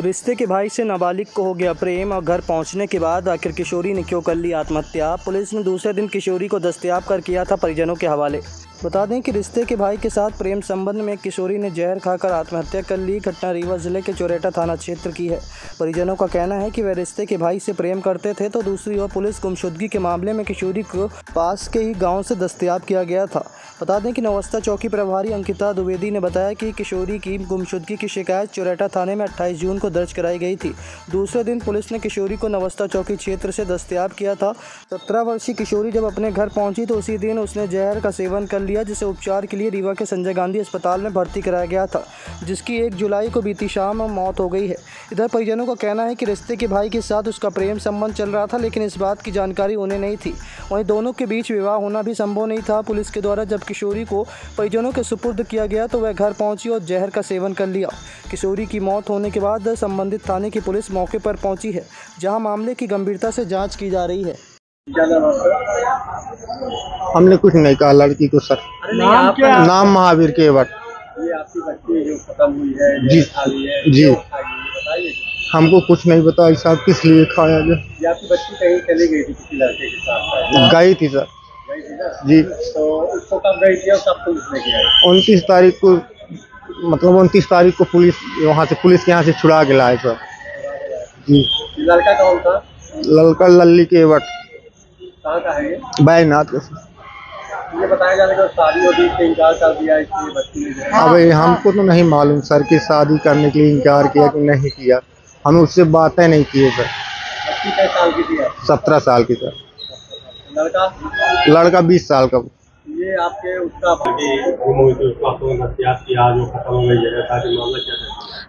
रिश्ते के भाई से नाबालिग को हो गया प्रेम, और घर पहुँचने के बाद आखिर किशोरी ने क्यों कर ली आत्महत्या? पुलिस ने दूसरे दिन किशोरी को दस्तियाब कर किया था परिजनों के हवाले। बता दें कि रिश्ते के भाई के साथ प्रेम संबंध में किशोरी ने जहर खाकर आत्महत्या कर ली। घटना रीवा ज़िले के चोरेटा थाना क्षेत्र की है। परिजनों का कहना है कि वह रिश्ते के भाई से प्रेम करते थे तो दूसरी ओर पुलिस गुमशुदगी के मामले में किशोरी को पास के ही गाँव से दस्तयाब किया गया था। बता दें कि नवस्था चौकी प्रभारी अंकिता द्विवेदी ने बताया कि किशोरी की गुमशुदगी की शिकायत चोरेटा थाने में 28 जून को दर्ज कराई गई थी। दूसरे दिन पुलिस ने किशोरी को नवस्था चौकी क्षेत्र से दस्तयाब किया था। सत्रह वर्षीय किशोरी जब अपने घर पहुँची तो उसी दिन उसने जहर का सेवन कर लिया। जिसे उपचार के लिए रीवा के संजय गांधी अस्पताल में भर्ती कराया गया था, जिसकी एक जुलाई को बीती शाम मौत हो गई है। इधर परिजनों का कहना है कि रिश्ते के भाई के साथ उसका प्रेम संबंध चल रहा था, लेकिन इस बात की जानकारी उन्हें नहीं थी। वहीं दोनों के बीच विवाह होना भी संभव नहीं था। पुलिस के द्वारा जब किशोरी को परिजनों के सुपुर्द किया गया तो वह घर पहुँची और जहर का सेवन कर लिया। किशोरी की मौत होने के बाद संबंधित थाने की पुलिस मौके पर पहुँची है, जहाँ मामले की गंभीरता से जाँच की जा रही है। हमने कुछ नहीं कहा लड़की को सर। नाम क्या नाम महावीर केवट ये आपकी बच्ची जो खत्म हुई है जी, हमको कुछ नहीं बताया साहब किस लिए खाया जो आपकी बच्ची कहीं चली गई थी किसी लड़के के साथ? गई थी सर। गई थी ना? जी। तो उसको कब गई थी और कब पुलिस उनतीस तारीख को मतलब उनतीस तारीख को पुलिस वहाँ से पुलिस के यहाँ से छुड़ा के लाए सर। जी। लड़का कौन था? ललका लल्ली के केवट कहाँ का है ये? बैनाथ का। सर। ये बताया जाने का शादी होगी इससे इनकार कर दिया इसलिए बच्ची ने अब हमको तो नहीं मालूम सर कि शादी करने के लिए इनकार किया कि नहीं किया। हम उससे बातें नहीं किए सर। बच्ची साल की थी सत्रह साल की सर। लड़का? लड़का बीस साल का। ये आपके उसका आ,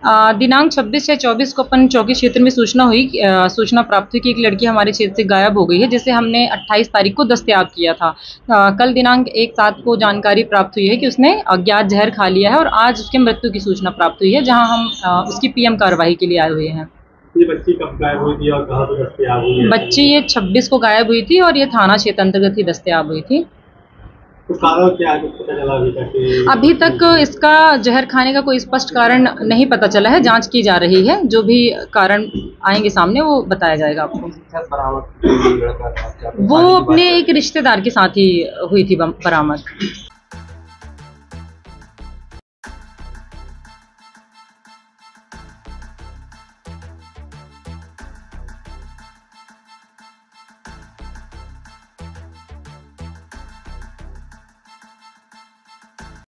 दिनांक 26 या 24 को अपन चौकी क्षेत्र में सूचना हुई आ, सूचना प्राप्त हुई कि एक लड़की हमारे क्षेत्र से गायब हो गई है जिसे हमने 28 तारीख को दस्तयाब किया था। आ, कल दिनांक एक सात को जानकारी प्राप्त हुई है कि उसने अज्ञात जहर खा लिया है और आज उसके मृत्यु की सूचना प्राप्त हुई है जहाँ हम आ, उसकी पीएम कार्रवाई के लिए आए हुए हैं। ये बच्ची कब गायब हुई थी और कहाँ पे दस्तयाब हुई बच्ची ये 26 को गायब हुई थी और ये थाना क्षेत्र अंतर्गत ही दस्तयाब हुई थी। तो कारण क्या है? पता चला अभी तक अभी तक इसका जहर खाने का कोई स्पष्ट कारण नहीं पता चला है जाँच की जा रही है। जो भी कारण आएँगे सामने वो बताया जाएगा आपको। वो अपने एक रिश्तेदार के साथ ही हुई थी बरामद।